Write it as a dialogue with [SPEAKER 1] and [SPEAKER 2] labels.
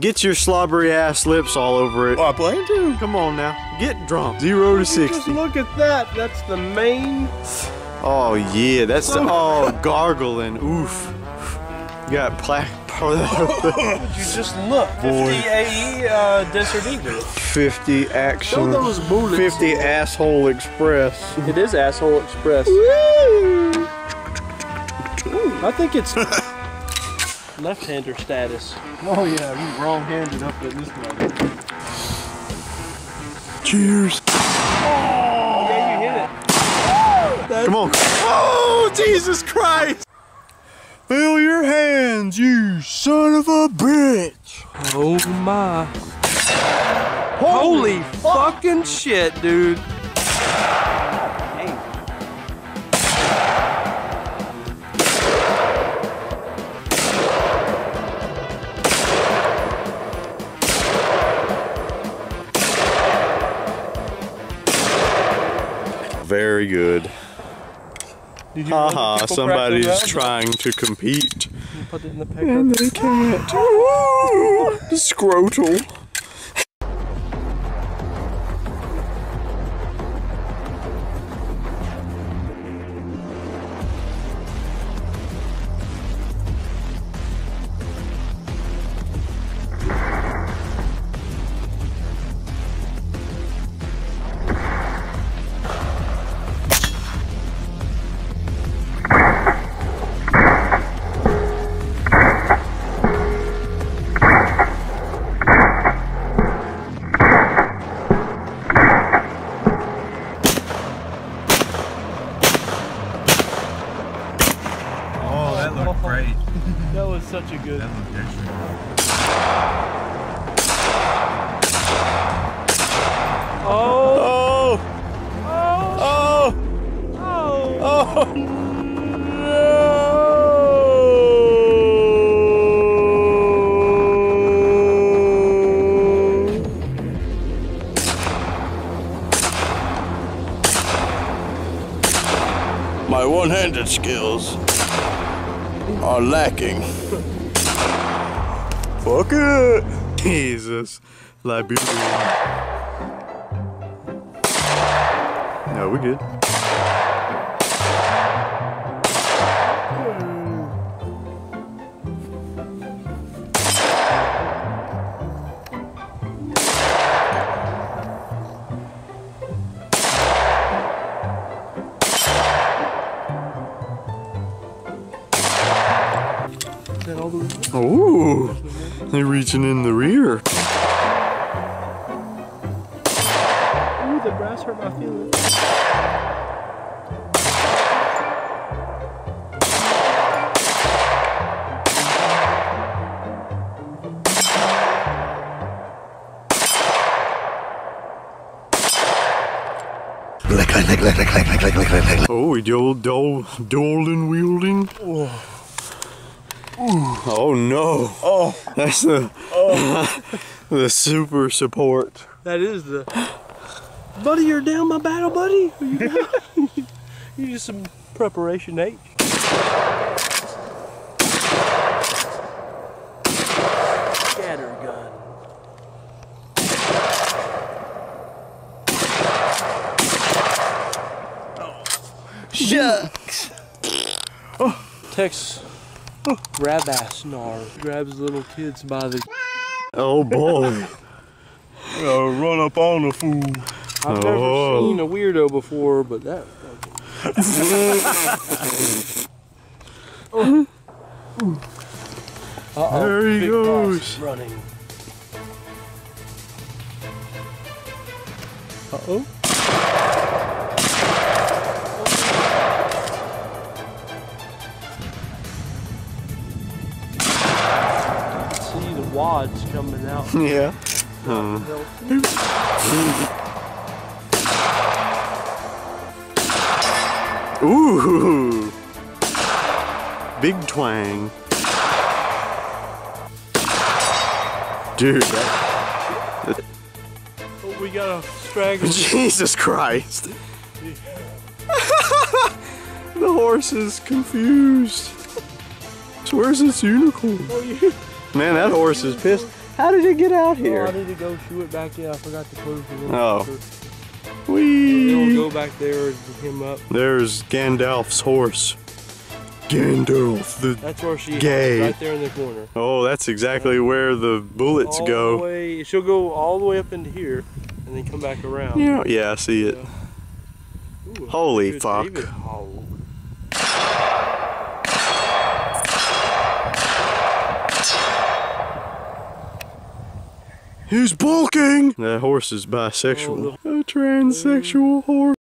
[SPEAKER 1] Get your slobbery ass lips all over it.
[SPEAKER 2] Oh, I plan to.
[SPEAKER 1] Come on now. Get drunk. Zero to
[SPEAKER 3] sixty.
[SPEAKER 1] Just
[SPEAKER 3] look at that. That's the main.
[SPEAKER 1] Oh, yeah. That's the. Oh, gargling. Oof. You got plaque.
[SPEAKER 3] Would you just look? 50 AE uh, Desert Eagle.
[SPEAKER 1] 50
[SPEAKER 3] Show
[SPEAKER 1] action.
[SPEAKER 3] those bullets.
[SPEAKER 1] 50 asshole express.
[SPEAKER 3] It is Asshole Express. Woo! I think it's left-hander status.
[SPEAKER 2] Oh yeah, you wrong-handed up at this moment.
[SPEAKER 1] Cheers.
[SPEAKER 3] Yeah, you hit it.
[SPEAKER 1] Come on. Oh, Jesus Christ. Fill your hands, you son of a bitch.
[SPEAKER 3] Oh my. Holy fucking shit, dude.
[SPEAKER 1] Very good.
[SPEAKER 3] Did you
[SPEAKER 1] Haha,
[SPEAKER 3] uh-huh, people
[SPEAKER 1] somebody's trying to compete.
[SPEAKER 3] You Put it in the paper.
[SPEAKER 1] they can't. Ooh, scrotal.
[SPEAKER 2] Oh, that great.
[SPEAKER 3] That was such a good.
[SPEAKER 2] That looked extra.
[SPEAKER 3] Oh,
[SPEAKER 1] Oh!
[SPEAKER 3] oh,
[SPEAKER 1] Oh!
[SPEAKER 3] oh.
[SPEAKER 1] My one-handed skills are lacking. Fuck it! Jesus. Liberian. No, we're good. Ooh, they're reaching in the rear.
[SPEAKER 3] Ooh, the brass hurt my feelings.
[SPEAKER 1] Oh, we dual, dual, dueling wielding. Oh. Oh no. Oh, that's the oh. the super support.
[SPEAKER 3] That is the. Buddy, you're down my battle, buddy. you need some preparation H. Scattergun.
[SPEAKER 1] Shucks. Oh.
[SPEAKER 3] Tex grab ass gnar grabs little kids by the.
[SPEAKER 1] Oh boy.
[SPEAKER 2] Uh, run up on the fool.
[SPEAKER 3] I've
[SPEAKER 1] Oh.
[SPEAKER 3] never seen a weirdo before, but that. Uh-oh,
[SPEAKER 1] There he
[SPEAKER 3] big
[SPEAKER 1] goes.
[SPEAKER 3] boss Running. Uh See the wads coming out.
[SPEAKER 1] Yeah. Uh-huh. Ooh. Big twang. Dude, that,
[SPEAKER 3] Oh, we got a straggler.
[SPEAKER 1] Jesus Christ. the horse is confused. So where's this unicorn?
[SPEAKER 3] Oh, you-
[SPEAKER 1] Man, that horse is pissed. How did it get out
[SPEAKER 3] Oh, I
[SPEAKER 1] here?
[SPEAKER 3] need to go shoe it back in. I forgot to close the window.
[SPEAKER 1] Oh.
[SPEAKER 3] It'll go back there and him up.
[SPEAKER 1] There's Gandalf's horse. Gandalf the.
[SPEAKER 3] That's where she
[SPEAKER 1] Gay.
[SPEAKER 3] right there in the corner.
[SPEAKER 1] Oh, that's exactly where the bullets
[SPEAKER 3] all
[SPEAKER 1] go.
[SPEAKER 3] The way, she'll go all the way up into here and then come back around.
[SPEAKER 1] Yeah, yeah, I see it.
[SPEAKER 3] Ooh,
[SPEAKER 1] Holy fuck.
[SPEAKER 3] Oh.
[SPEAKER 1] He's bulking! That horse is bisexual. Oh, A transsexual horse.